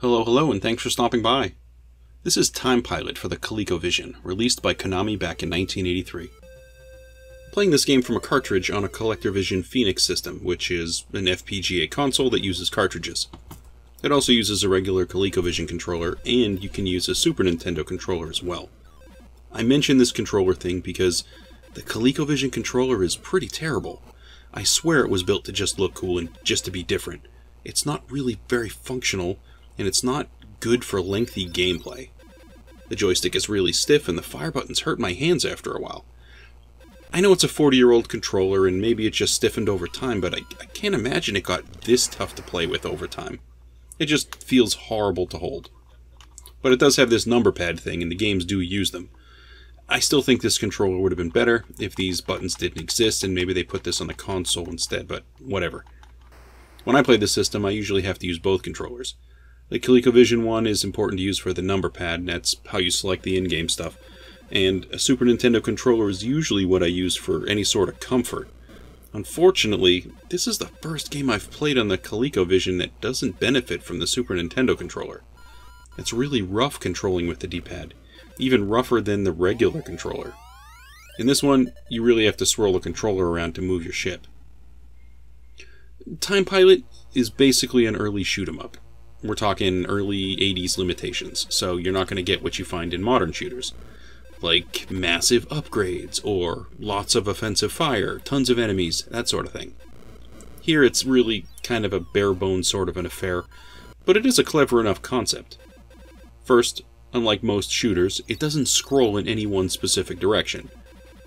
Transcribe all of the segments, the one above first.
Hello, hello, and thanks for stopping by. This is Time Pilot for the ColecoVision, released by Konami back in 1983. Playing this game from a cartridge on a CollectorVision Phoenix system, which is an FPGA console that uses cartridges. It also uses a regular ColecoVision controller, and you can use a Super Nintendo controller as well. I mention this controller thing because the ColecoVision controller is pretty terrible. I swear it was built to just look cool and just to be different. It's not really very functional, and it's not good for lengthy gameplay. The joystick is really stiff, and the fire buttons hurt my hands after a while. I know it's a 40 year old controller, and maybe it just stiffened over time, but I, I can't imagine it got this tough to play with over time. It just feels horrible to hold. But it does have this number pad thing, and the games do use them. I still think this controller would have been better if these buttons didn't exist, and maybe they put this on the console instead, but whatever. When I play the system, I usually have to use both controllers. The ColecoVision one is important to use for the number pad, and that's how you select the in-game stuff. And a Super Nintendo controller is usually what I use for any sort of comfort. Unfortunately, this is the first game I've played on the ColecoVision that doesn't benefit from the Super Nintendo controller. It's really rough controlling with the D-pad, even rougher than the regular controller. In this one, you really have to swirl the controller around to move your ship. Time Pilot is basically an early shoot 'em up. We're talking early 80s limitations, so you're not going to get what you find in modern shooters. Like massive upgrades, or lots of offensive fire, tons of enemies, that sort of thing. Here it's really kind of a bare bones sort of an affair, but it is a clever enough concept. First, unlike most shooters, it doesn't scroll in any one specific direction.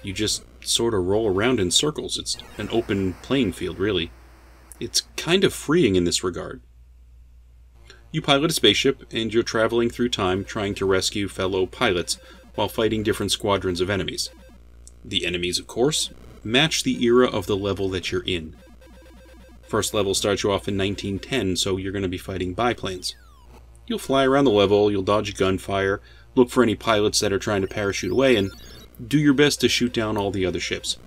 You just sort of roll around in circles. It's an open playing field, really. It's kind of freeing in this regard. You pilot a spaceship, and you're traveling through time trying to rescue fellow pilots while fighting different squadrons of enemies. The enemies, of course, match the era of the level that you're in. First level starts you off in 1910, so you're going to be fighting biplanes. You'll fly around the level, you'll dodge gunfire, look for any pilots that are trying to parachute away, and do your best to shoot down all the other ships.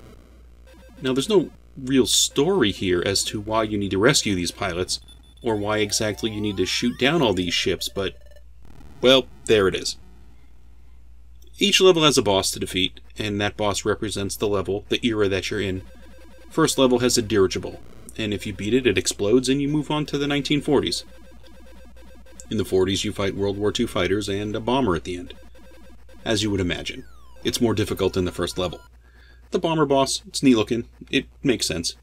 Now, there's no real story here as to why you need to rescue these pilots, or why exactly you need to shoot down all these ships, but, well, there it is. Each level has a boss to defeat, and that boss represents the level, the era that you're in. First level has a dirigible, and if you beat it, it explodes and you move on to the 1940s. In the 40s, you fight World War II fighters and a bomber at the end. As you would imagine, it's more difficult in the first level. The bomber boss, it's neat looking, it makes sense.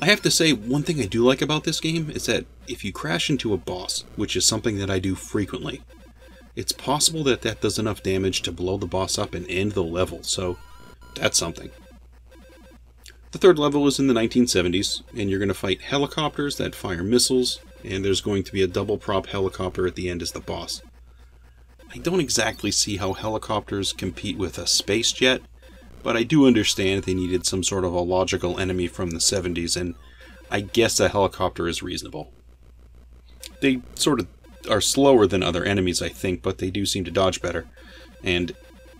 I have to say, one thing I do like about this game is that if you crash into a boss, which is something that I do frequently, it's possible that that does enough damage to blow the boss up and end the level, so that's something. The third level is in the 1970s, and you're going to fight helicopters that fire missiles, and there's going to be a double prop helicopter at the end as the boss. I don't exactly see how helicopters compete with a space jet, but I do understand they needed some sort of a logical enemy from the 70s, and I guess a helicopter is reasonable. They sort of are slower than other enemies, I think, but they do seem to dodge better. And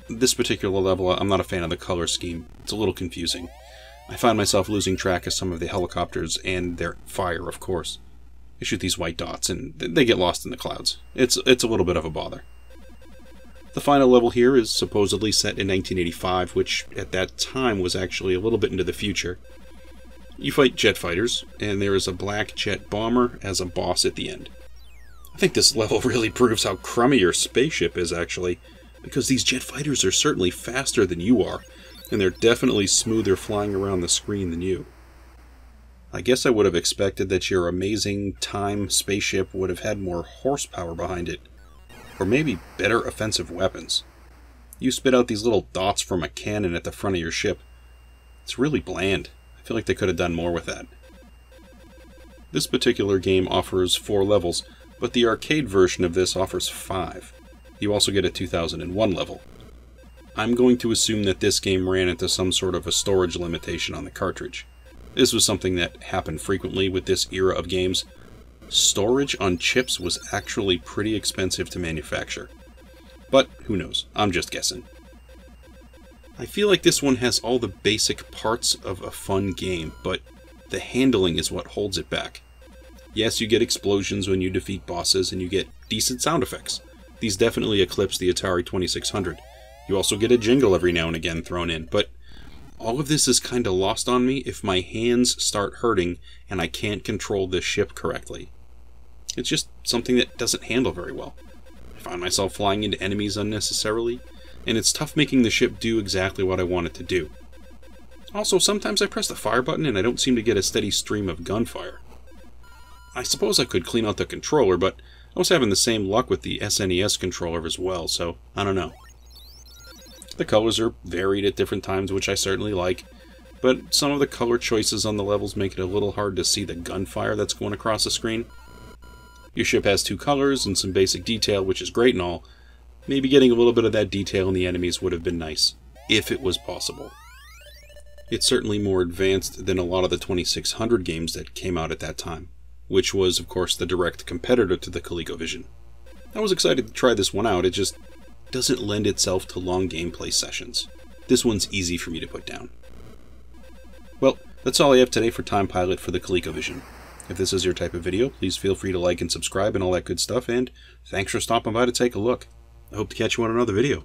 this particular level, I'm not a fan of the color scheme. It's a little confusing. I find myself losing track of some of the helicopters and their fire, of course. They shoot these white dots and they get lost in the clouds. It's it's a little bit of a bother. The final level here is supposedly set in 1985, which at that time was actually a little bit into the future. You fight jet fighters, and there is a black jet bomber as a boss at the end. I think this level really proves how crummy your spaceship is, actually, because these jet fighters are certainly faster than you are, and they're definitely smoother flying around the screen than you. I guess I would have expected that your amazing time spaceship would have had more horsepower behind it or maybe better offensive weapons. You spit out these little dots from a cannon at the front of your ship. It's really bland. I feel like they could have done more with that. This particular game offers four levels, but the arcade version of this offers five. You also get a 2001 level. I'm going to assume that this game ran into some sort of a storage limitation on the cartridge. This was something that happened frequently with this era of games, storage on chips was actually pretty expensive to manufacture. But who knows? I'm just guessing. I feel like this one has all the basic parts of a fun game, but the handling is what holds it back. Yes, you get explosions when you defeat bosses, and you get decent sound effects. These definitely eclipse the Atari 2600. You also get a jingle every now and again thrown in, but all of this is kind of lost on me if my hands start hurting and I can't control this ship correctly. It's just something that doesn't handle very well. I find myself flying into enemies unnecessarily, and it's tough making the ship do exactly what I want it to do. Also, sometimes I press the fire button and I don't seem to get a steady stream of gunfire. I suppose I could clean out the controller, but I was having the same luck with the SNES controller as well, so I don't know. The colors are varied at different times, which I certainly like, but some of the color choices on the levels make it a little hard to see the gunfire that's going across the screen. Your ship has two colors and some basic detail, which is great and all. Maybe getting a little bit of that detail in the enemies would have been nice, if it was possible. It's certainly more advanced than a lot of the 2600 games that came out at that time, which was, of course, the direct competitor to the ColecoVision. I was excited to try this one out, it just doesn't lend itself to long gameplay sessions. This one's easy for me to put down. Well, that's all I have today for Time Pilot for the ColecoVision. If this is your type of video, please feel free to like and subscribe and all that good stuff, and thanks for stopping by to take a look. I hope to catch you on another video.